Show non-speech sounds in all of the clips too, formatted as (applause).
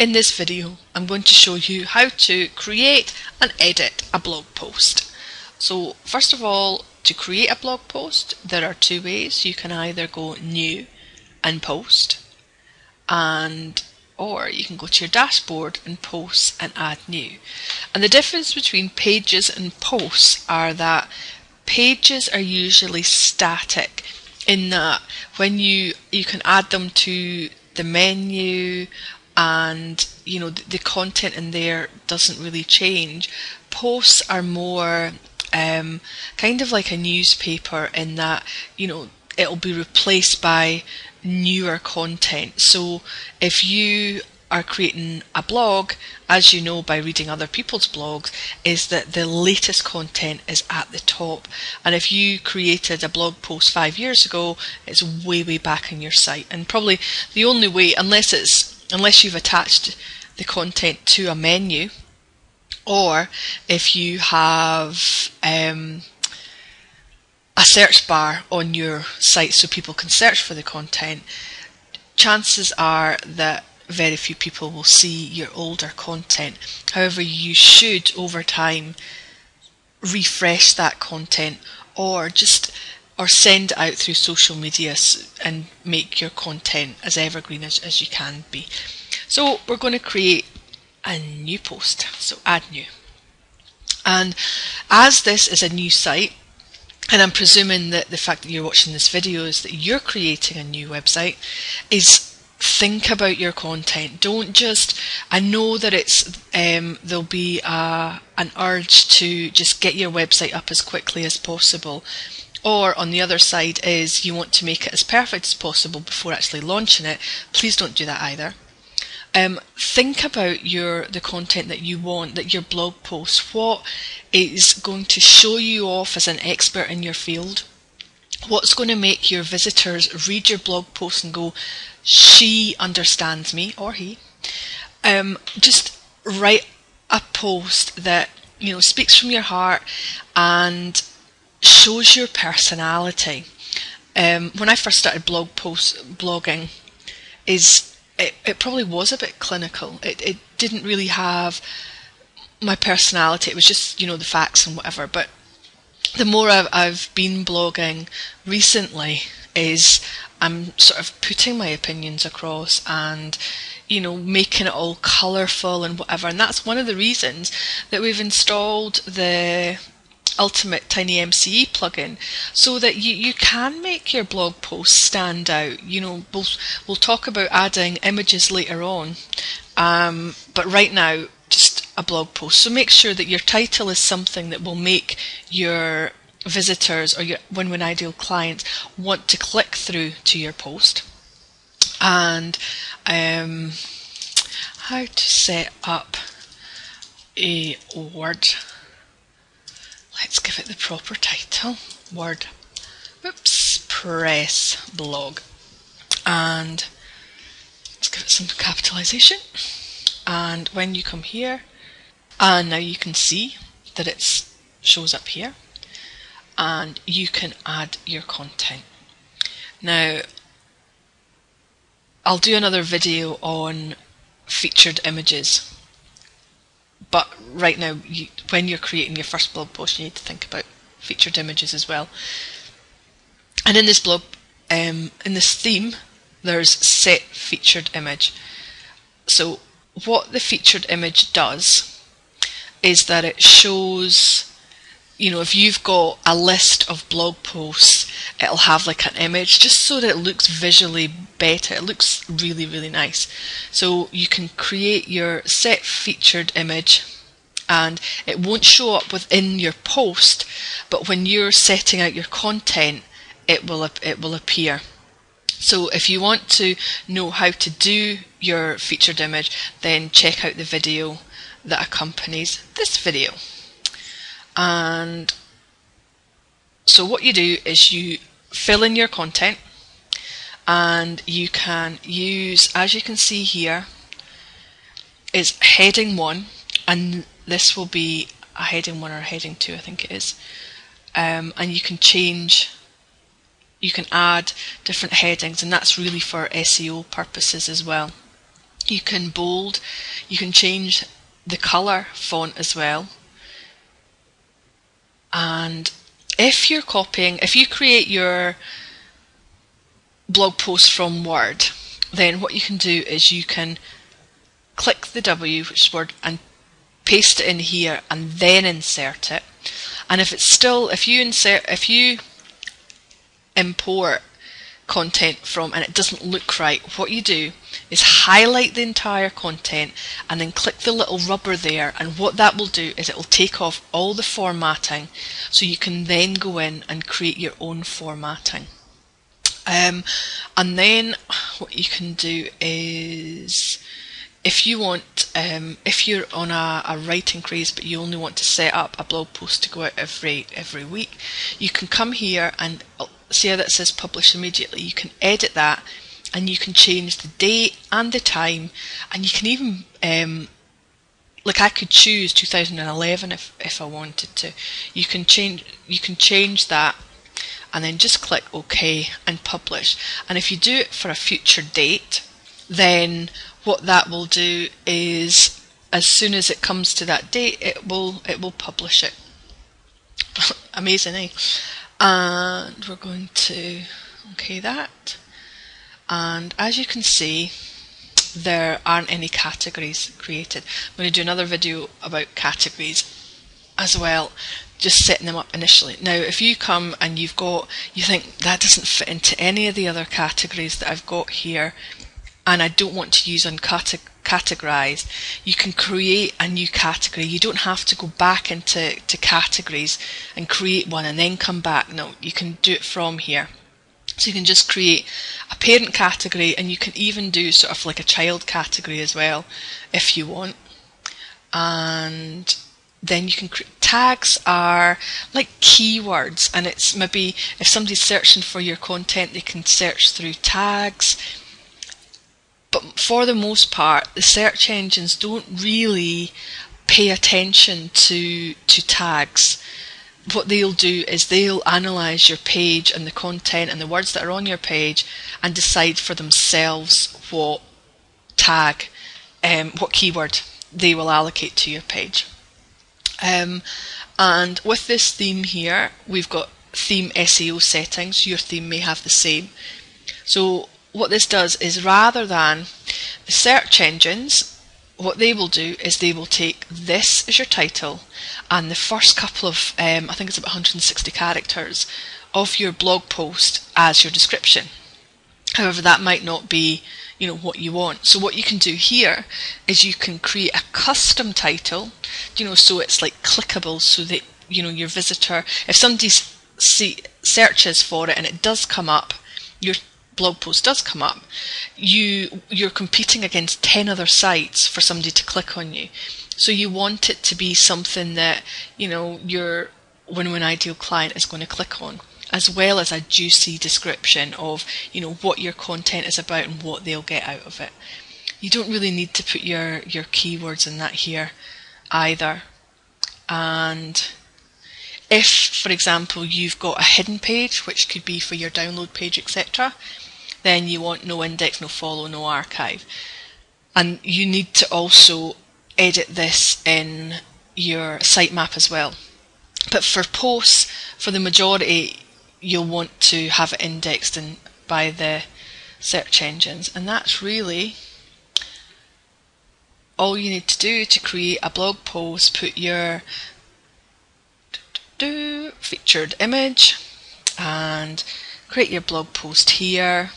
In this video I'm going to show you how to create and edit a blog post. So first of all to create a blog post there are two ways. You can either go new and post and or you can go to your dashboard and post and add new. And the difference between pages and posts are that pages are usually static in that when you you can add them to the menu and you know the, the content in there doesn't really change. Posts are more um, kind of like a newspaper in that you know it'll be replaced by newer content. So if you are creating a blog, as you know by reading other people's blogs, is that the latest content is at the top. And if you created a blog post five years ago, it's way, way back on your site. And probably the only way, unless it's unless you've attached the content to a menu or if you have um, a search bar on your site so people can search for the content, chances are that very few people will see your older content. However, you should over time refresh that content or just or send out through social media and make your content as evergreen as, as you can be. So we're going to create a new post. So add new. And as this is a new site, and I'm presuming that the fact that you're watching this video is that you're creating a new website, is think about your content. Don't just. I know that it's um, there'll be a, an urge to just get your website up as quickly as possible, or on the other side is you want to make it as perfect as possible before actually launching it. Please don't do that either. Um, think about your the content that you want, that your blog post, what is going to show you off as an expert in your field. What's going to make your visitors read your blog post and go, she understands me, or he. Um, just write a post that you know speaks from your heart and shows your personality. Um, when I first started blog post blogging, is it, it probably was a bit clinical. It it didn't really have my personality. It was just you know the facts and whatever. But the more I've, I've been blogging recently, is I'm sort of putting my opinions across and you know making it all colourful and whatever. And that's one of the reasons that we've installed the Ultimate TinyMCE plugin so that you, you can make your blog posts stand out. You know, we'll, we'll talk about adding images later on, um, but right now, just a blog post. So make sure that your title is something that will make your visitors or your Win Win Ideal clients want to click through to your post. And um, how to set up a word Let's give it the proper title. Word. Oops. Press blog. And let's give it some capitalization. And when you come here, and now you can see that it shows up here. And you can add your content. Now, I'll do another video on featured images but right now, you, when you're creating your first blog post, you need to think about featured images as well. And in this blog, um, in this theme, there's set featured image. So what the featured image does is that it shows you know, if you've got a list of blog posts, it'll have like an image just so that it looks visually better. It looks really, really nice. So you can create your set featured image and it won't show up within your post, but when you're setting out your content, it will, it will appear. So if you want to know how to do your featured image, then check out the video that accompanies this video. And so what you do is you fill in your content and you can use, as you can see here, is heading one and this will be a heading one or a heading two, I think it is. um, and you can change you can add different headings and that's really for SEO purposes as well. You can bold, you can change the colour font as well. And if you're copying, if you create your blog post from Word, then what you can do is you can click the W, which is Word, and paste it in here and then insert it. And if it's still, if you insert, if you import content from and it doesn't look right, what you do is highlight the entire content and then click the little rubber there and what that will do is it will take off all the formatting so you can then go in and create your own formatting. Um, and then what you can do is if you want, um, if you're on a, a, writing craze but you only want to set up a blog post to go out every every week, you can come here and see how that says publish immediately. You can edit that and you can change the date and the time and you can even um, like I could choose 2011 if, if I wanted to. You can change you can change that and then just click OK and publish. And if you do it for a future date, then what that will do is as soon as it comes to that date it will it will publish it. (laughs) Amazing, eh? and we're going to okay that and as you can see there aren't any categories created. I'm going to do another video about categories as well just setting them up initially. Now if you come and you've got you think that doesn't fit into any of the other categories that I've got here and I don't want to use uncategorized, you can create a new category. You don't have to go back into to categories and create one and then come back. No, you can do it from here. So you can just create a parent category and you can even do sort of like a child category as well if you want. And then you can create tags are like keywords and it's maybe if somebody's searching for your content they can search through tags but for the most part, the search engines don't really pay attention to to tags. What they'll do is they'll analyze your page and the content and the words that are on your page and decide for themselves what tag, um, what keyword they will allocate to your page. Um, and with this theme here, we've got theme SEO settings. Your theme may have the same. So what this does is rather than the search engines, what they will do is they will take this as your title and the first couple of, um, I think it's about 160 characters of your blog post as your description. However, that might not be you know what you want. So what you can do here is you can create a custom title, you know, so it's like clickable so that you know your visitor, if somebody see, searches for it and it does come up, your blog post does come up, you you're competing against ten other sites for somebody to click on you. So you want it to be something that you know your win-win ideal client is going to click on, as well as a juicy description of you know what your content is about and what they'll get out of it. You don't really need to put your your keywords in that here either, and if, for example, you've got a hidden page, which could be for your download page, etc., then you want no index, no follow, no archive. And you need to also edit this in your sitemap as well. But for posts, for the majority, you'll want to have it indexed in, by the search engines. And that's really all you need to do to create a blog post. Put your featured image and create your blog post here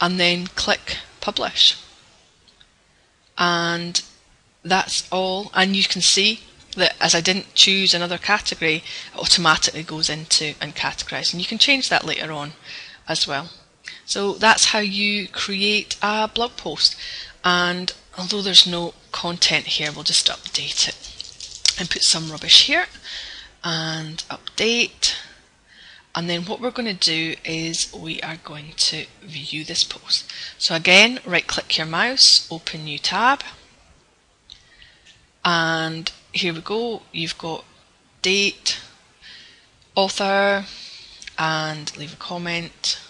and then click publish. And that's all. And you can see that as I didn't choose another category, it automatically goes into uncategorized. And you can change that later on as well. So that's how you create a blog post. And although there's no content here, we'll just update it and put some rubbish here and update. And then what we're going to do is we are going to view this post. So again, right click your mouse, open new tab. And here we go, you've got date. author and leave a comment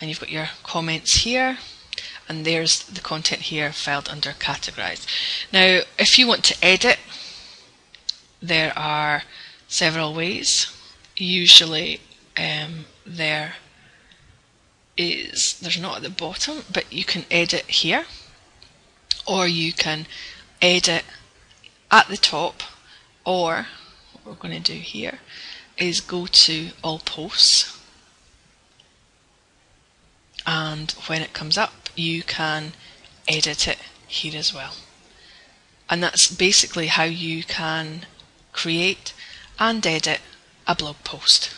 and you've got your comments here and there's the content here filed under categorize. Now if you want to edit there are several ways. Usually um, there is, there's not at the bottom, but you can edit here. Or you can edit at the top or what we're going to do here is go to all posts. And when it comes up you can edit it here as well. And that's basically how you can create and edit a blog post.